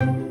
you